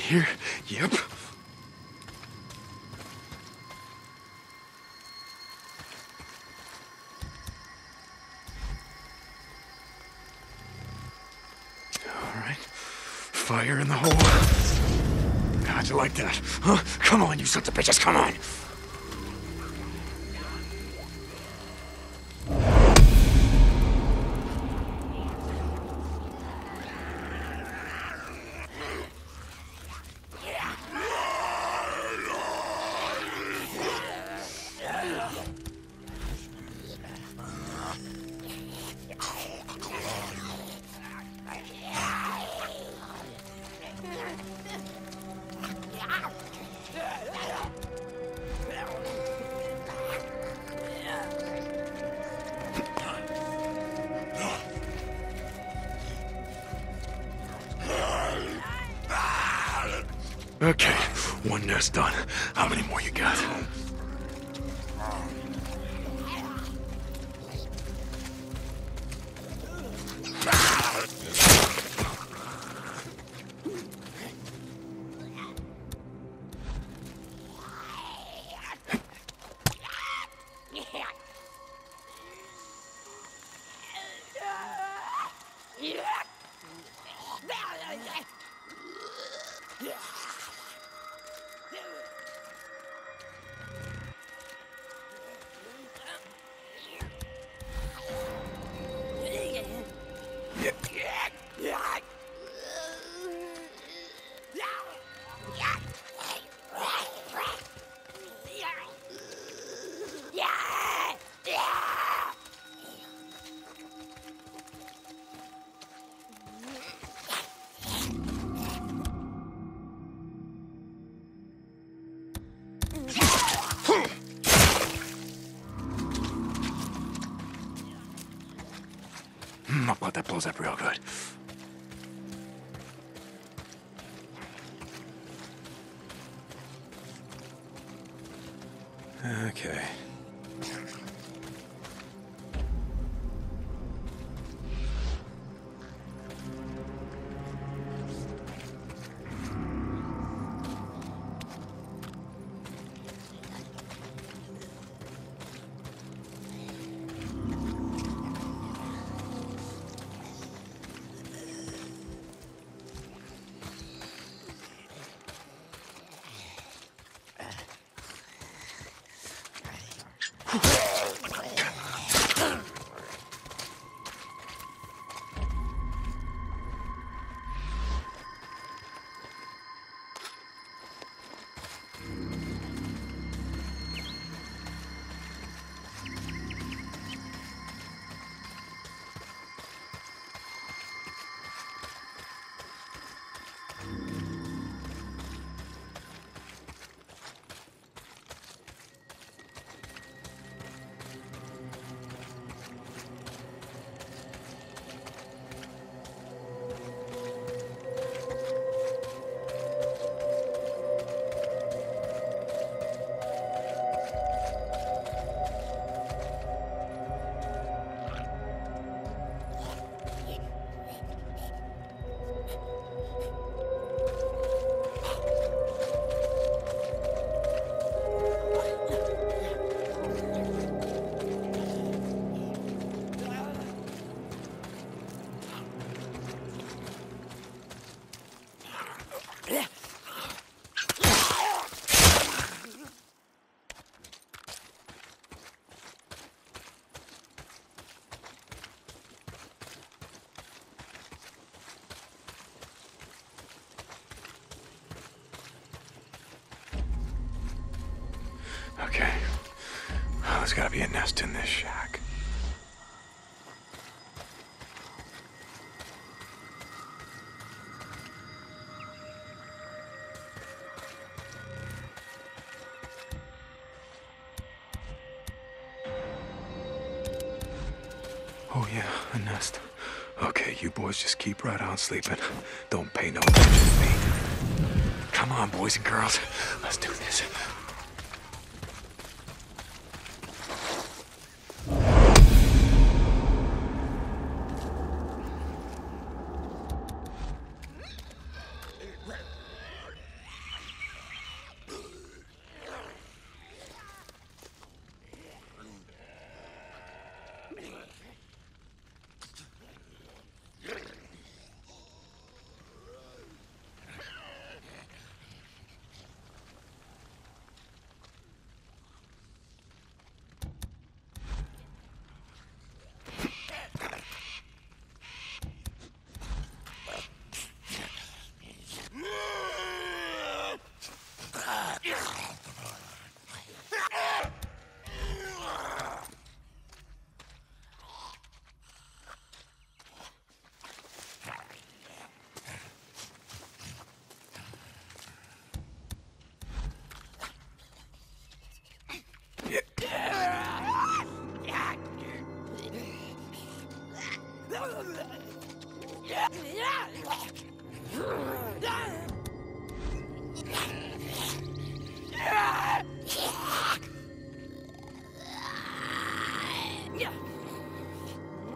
here? Yep. Fire in the hole. How'd you like that? Huh? Come on, you sons of bitches, come on! Okay, one nest done. How many more you got? Up real good. Okay. Nest in this shack. Oh yeah, a nest. Okay, you boys just keep right on sleeping. Don't pay no attention to me. Come on, boys and girls. Let's do this.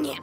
Не,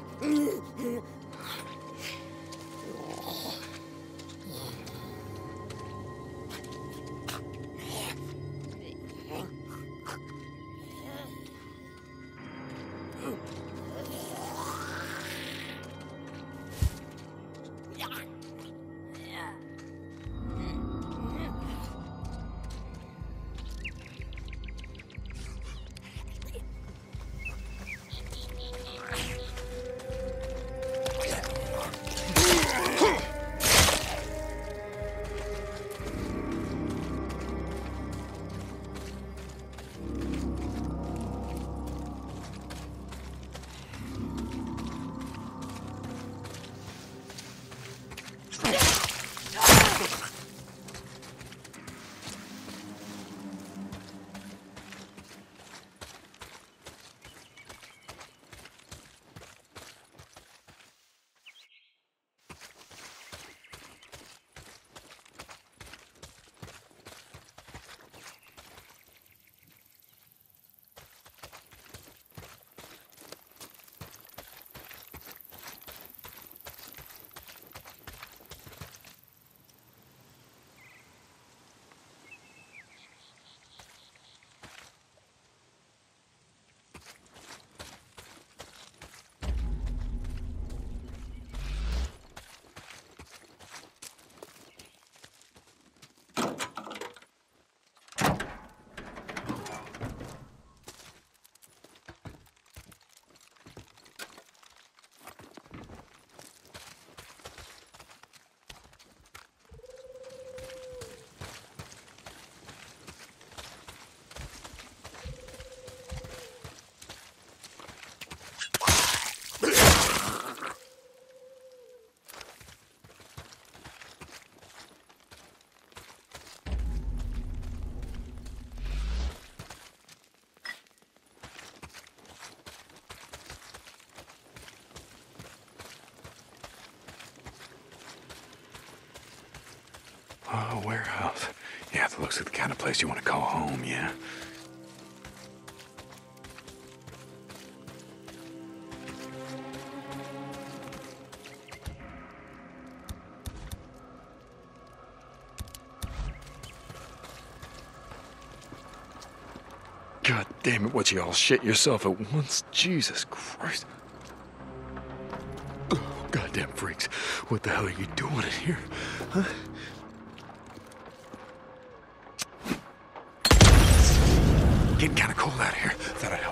Yeah, it looks like the kind of place you want to call home, yeah? God damn it, what you all shit yourself at once? Jesus Christ. Oh, goddamn freaks. What the hell are you doing in here? Huh? Getting kind of cold out here. Thought I'd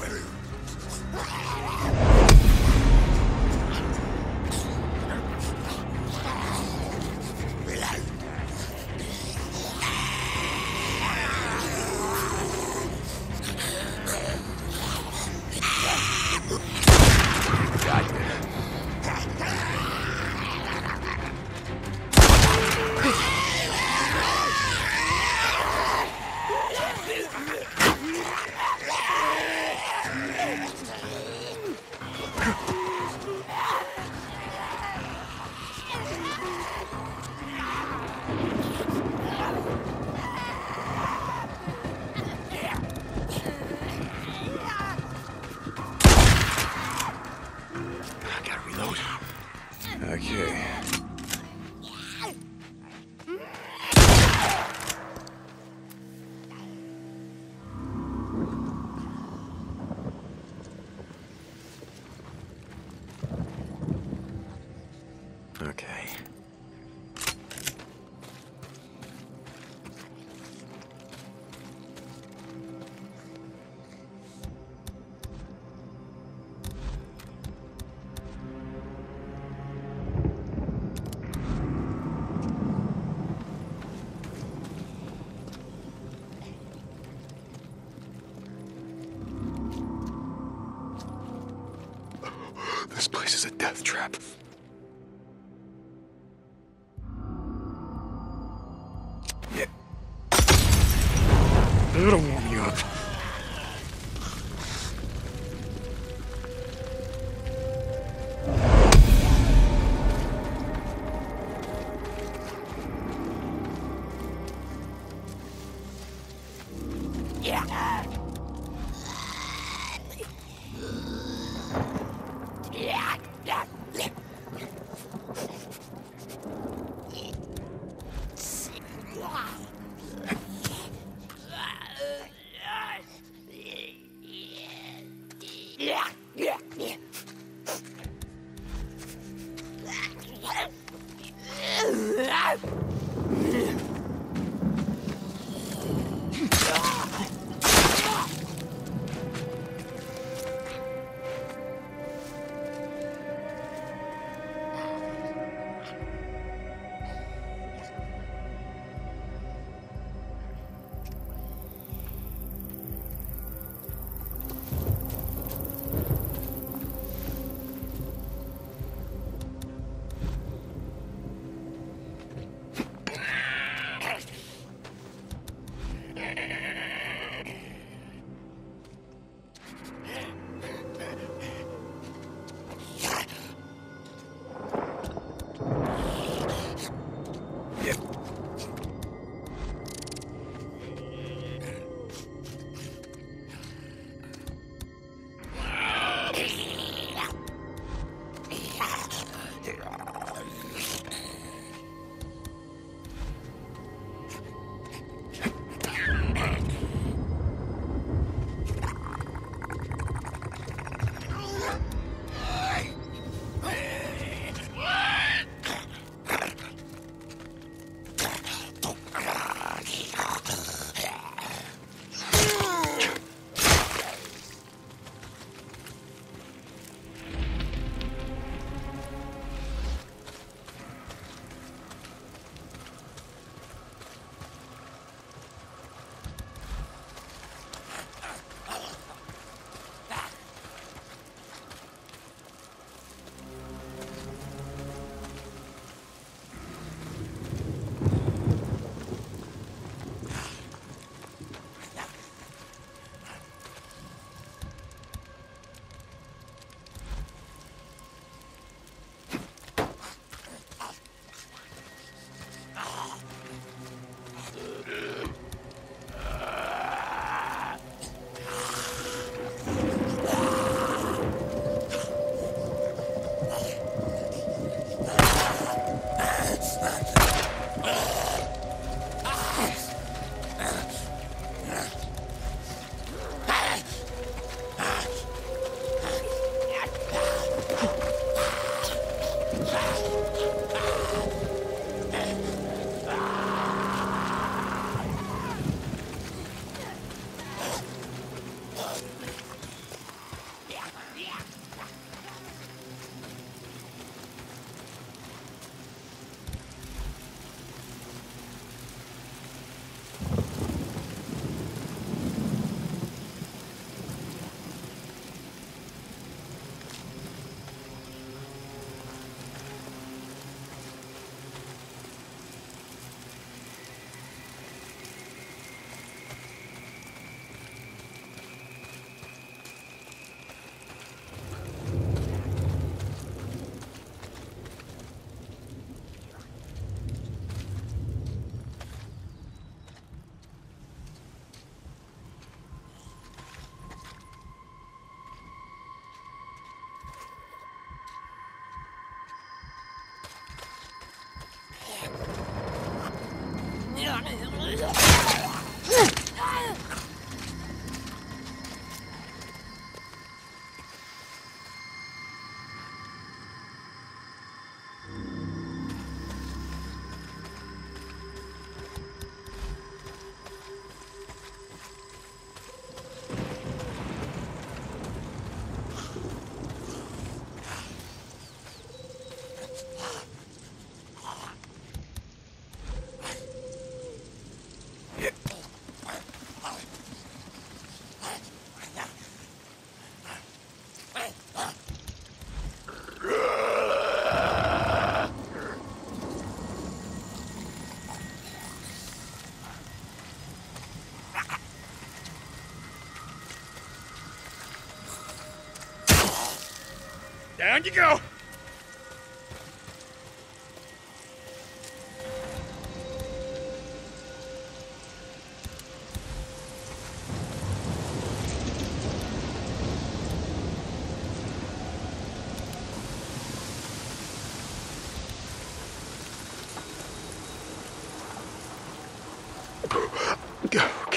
Where are you? Okay. This place is a death trap. Yeah. That'll warm you up. Yep. On you go! Okay,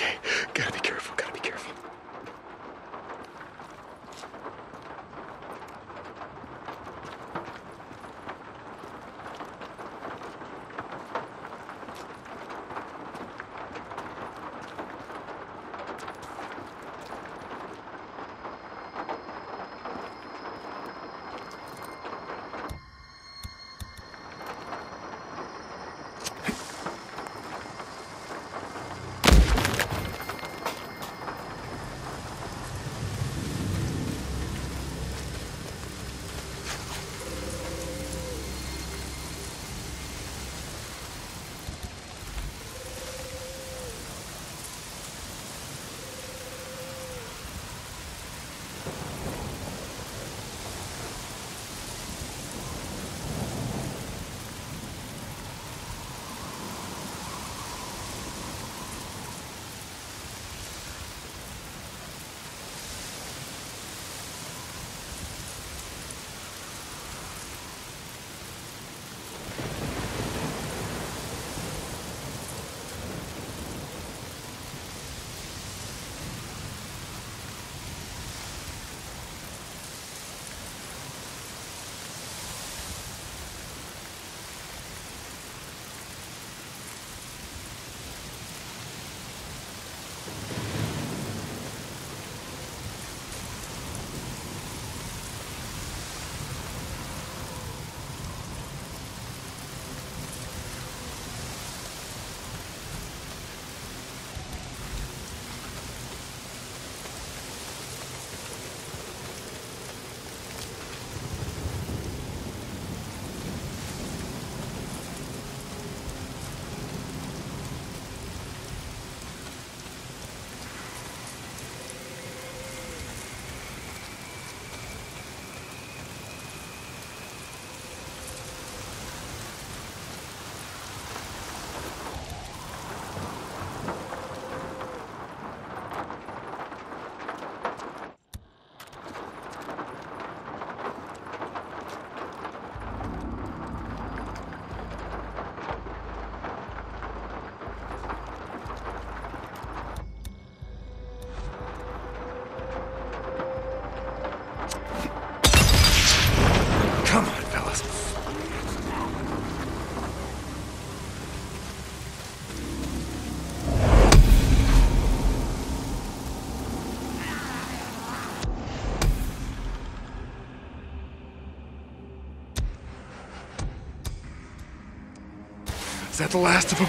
that the last of them?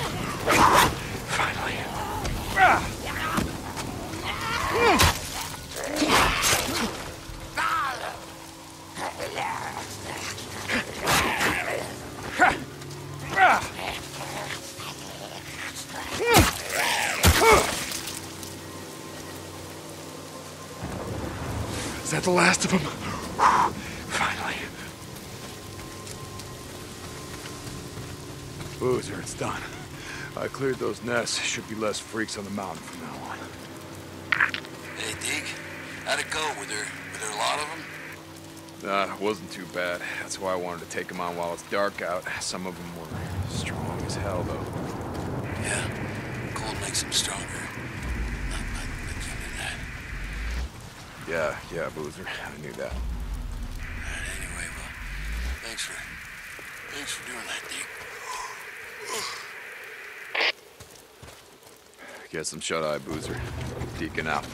Finally. Is that the last of them? It's done. I cleared those nests. Should be less freaks on the mountain from now on. Hey, Deke. How'd it go? Were there, were there a lot of them? Nah, it wasn't too bad. That's why I wanted to take them on while it's dark out. Some of them were strong as hell, though. Yeah. Cold makes them stronger. I, I, I. Yeah, yeah, Boozer. I knew that. Alright, anyway, well, thanks for, thanks for doing that, Deke. Get some shut-eye, Boozer. Deacon out.